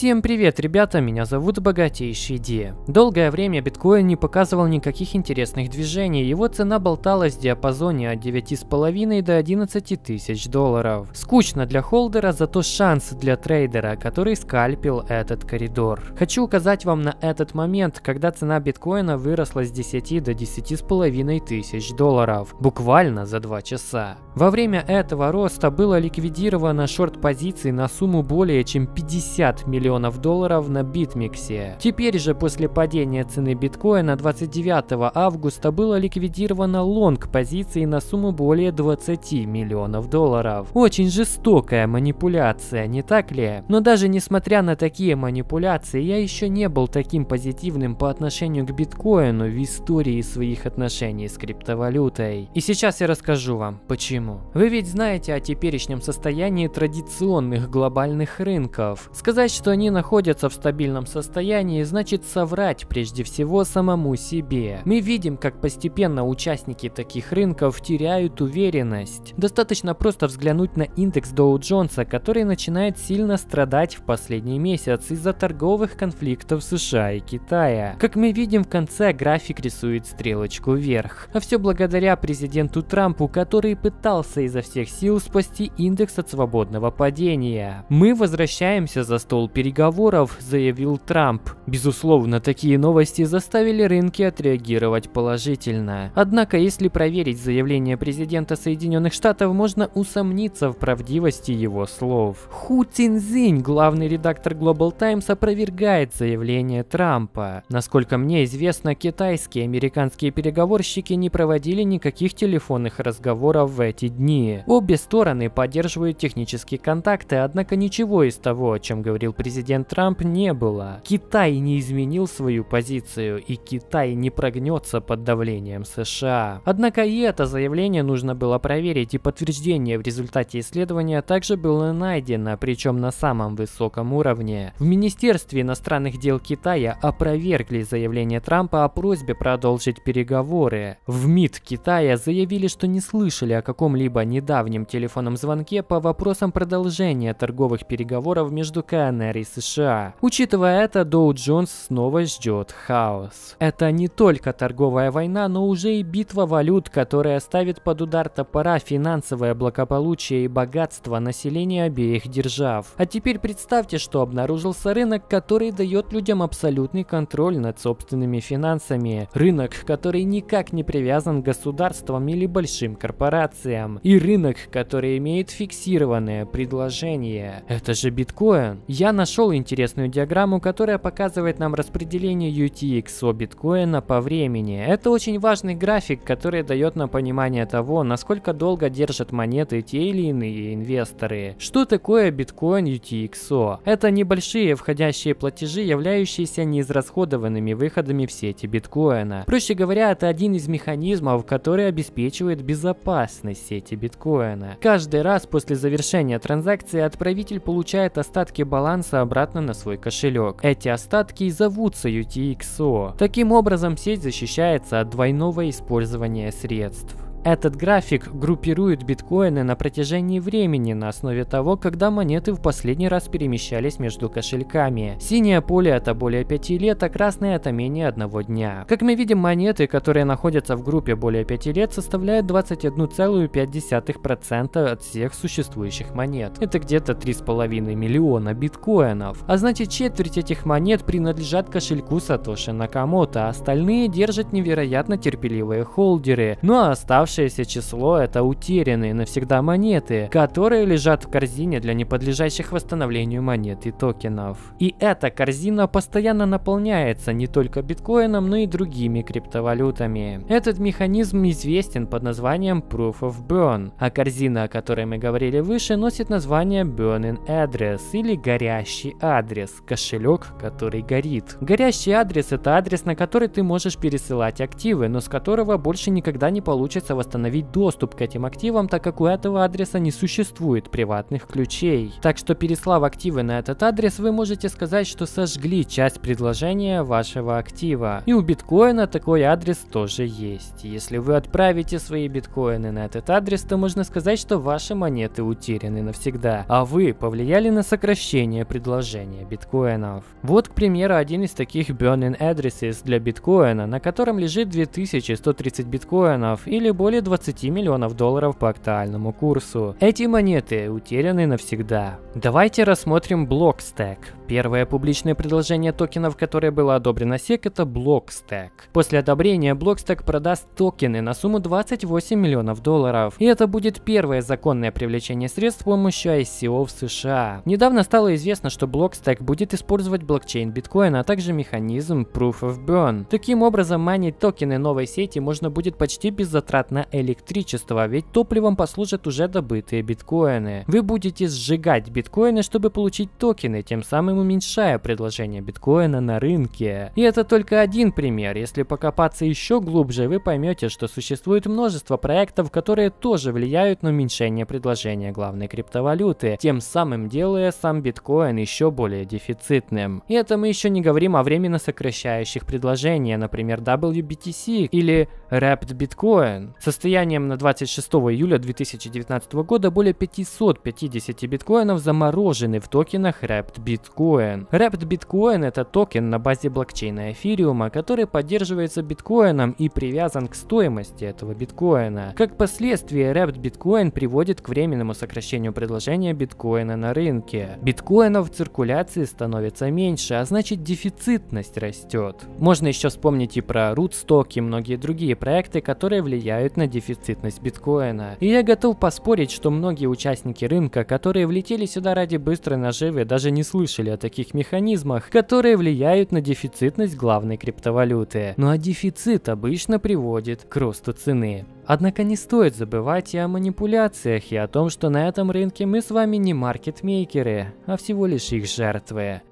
Всем привет, ребята, меня зовут Богатейший Ди. Долгое время биткоин не показывал никаких интересных движений, его цена болталась в диапазоне от 9,5 до 11 тысяч долларов. Скучно для холдера, зато шанс для трейдера, который скальпил этот коридор. Хочу указать вам на этот момент, когда цена биткоина выросла с 10 до 10,5 тысяч долларов, буквально за 2 часа. Во время этого роста было ликвидировано шорт-позиции на сумму более чем 50 миллионов миллионов долларов на BitMEX е. Теперь же после падения цены биткоина 29 августа было ликвидировано лонг позиции на сумму более 20 миллионов долларов. Очень жестокая манипуляция, не так ли? Но даже несмотря на такие манипуляции, я еще не был таким позитивным по отношению к биткоину в истории своих отношений с криптовалютой. И сейчас я расскажу вам, почему. Вы ведь знаете о теперешнем состоянии традиционных глобальных рынков. Сказать, что они находятся в стабильном состоянии, значит соврать прежде всего самому себе. Мы видим, как постепенно участники таких рынков теряют уверенность. Достаточно просто взглянуть на индекс Доу Джонса, который начинает сильно страдать в последний месяц из-за торговых конфликтов США и Китая. Как мы видим в конце, график рисует стрелочку вверх. А все благодаря президенту Трампу, который пытался изо всех сил спасти индекс от свободного падения. Мы возвращаемся за стол переговоров, заявил Трамп. Безусловно, такие новости заставили рынки отреагировать положительно. Однако, если проверить заявление президента Соединенных Штатов, можно усомниться в правдивости его слов. Ху Цинзинь, главный редактор Global Times, опровергает заявление Трампа. Насколько мне известно, китайские и американские переговорщики не проводили никаких телефонных разговоров в эти дни. Обе стороны поддерживают технические контакты, однако ничего из того, о чем говорил президент президент Трамп не было. Китай не изменил свою позицию, и Китай не прогнется под давлением США. Однако и это заявление нужно было проверить, и подтверждение в результате исследования также было найдено, причем на самом высоком уровне. В Министерстве иностранных дел Китая опровергли заявление Трампа о просьбе продолжить переговоры. В МИД Китая заявили, что не слышали о каком-либо недавнем телефонном звонке по вопросам продолжения торговых переговоров между КНР и США. Учитывая это, Доу Джонс снова ждет хаос. Это не только торговая война, но уже и битва валют, которая ставит под удар топора финансовое благополучие и богатство населения обеих держав. А теперь представьте, что обнаружился рынок, который дает людям абсолютный контроль над собственными финансами. Рынок, который никак не привязан к государствам или большим корпорациям. И рынок, который имеет фиксированное предложение. Это же биткоин. Я нашел нашел интересную диаграмму, которая показывает нам распределение UTXO биткоина по времени. Это очень важный график, который дает нам понимание того, насколько долго держат монеты те или иные инвесторы. Что такое биткоин UTXO? Это небольшие входящие платежи, являющиеся неизрасходованными выходами в сети биткоина. Проще говоря, это один из механизмов, который обеспечивает безопасность сети биткоина. Каждый раз после завершения транзакции отправитель получает остатки баланса обратно на свой кошелек. Эти остатки и зовутся UTXO. Таким образом, сеть защищается от двойного использования средств. Этот график группирует биткоины на протяжении времени на основе того, когда монеты в последний раз перемещались между кошельками. Синее поле это более 5 лет, а красное это менее одного дня. Как мы видим, монеты, которые находятся в группе более 5 лет, составляют 21,5% от всех существующих монет. Это где-то 3,5 миллиона биткоинов. А значит четверть этих монет принадлежат кошельку Сатоши Накамото, а остальные держат невероятно терпеливые холдеры. Ну а оставшиеся Оставшееся число – это утерянные навсегда монеты, которые лежат в корзине для неподлежащих восстановлению монет и токенов. И эта корзина постоянно наполняется не только биткоином, но и другими криптовалютами. Этот механизм известен под названием Proof of Burn, а корзина, о которой мы говорили выше, носит название Burning Address или горящий адрес, кошелек, который горит. Горящий адрес – это адрес, на который ты можешь пересылать активы, но с которого больше никогда не получится восстановить доступ к этим активам, так как у этого адреса не существует приватных ключей. Так что переслав активы на этот адрес, вы можете сказать, что сожгли часть предложения вашего актива. И у биткоина такой адрес тоже есть. Если вы отправите свои биткоины на этот адрес, то можно сказать, что ваши монеты утеряны навсегда, а вы повлияли на сокращение предложения биткоинов. Вот, к примеру, один из таких burning addresses для биткоина, на котором лежит 2130 биткоинов или более 20 миллионов долларов по актуальному курсу. Эти монеты утеряны навсегда. Давайте рассмотрим Blockstack. Первое публичное предложение токенов, которое было одобрено SEC, это Blockstack. После одобрения Blockstack продаст токены на сумму 28 миллионов долларов. И это будет первое законное привлечение средств с помощью ICO в США. Недавно стало известно, что Blockstack будет использовать блокчейн биткоина, а также механизм Proof of Burn. Таким образом, майнить токены новой сети можно будет почти без затрат на электричество, ведь топливом послужат уже добытые биткоины. Вы будете сжигать биткоины, чтобы получить токены, тем самым уменьшая предложение биткоина на рынке. И это только один пример. Если покопаться еще глубже, вы поймете, что существует множество проектов, которые тоже влияют на уменьшение предложения главной криптовалюты, тем самым делая сам биткоин еще более дефицитным. И это мы еще не говорим о временно сокращающих предложения, например, WBTC или Wrapped Bitcoin. Состоянием на 26 июля 2019 года более 550 биткоинов заморожены в токенах Wrapped Bitcoin. Wrapped Bitcoin это токен на базе блокчейна эфириума, который поддерживается биткоином и привязан к стоимости этого биткоина. Как последствие, Wrapped Bitcoin приводит к временному сокращению предложения биткоина на рынке. Биткоинов в циркуляции становится меньше, а значит дефицитность растет. Можно еще вспомнить и про Rootstock и многие другие проекты, которые влияют на дефицитность биткоина. И я готов поспорить, что многие участники рынка, которые влетели сюда ради быстрой наживы, даже не слышали о таких механизмах, которые влияют на дефицитность главной криптовалюты. Ну а дефицит обычно приводит к росту цены. Однако не стоит забывать и о манипуляциях, и о том, что на этом рынке мы с вами не маркетмейкеры, а всего лишь их жертвы.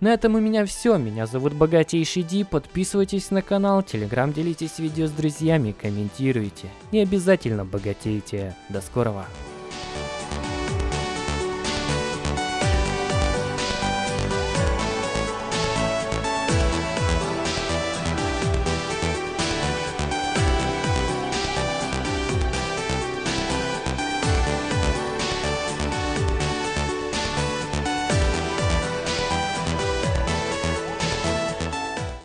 На этом у меня все. Меня зовут Богатейший Ди. Подписывайтесь на канал, телеграм, делитесь видео с друзьями, комментируйте. И обязательно богатейте. До скорого.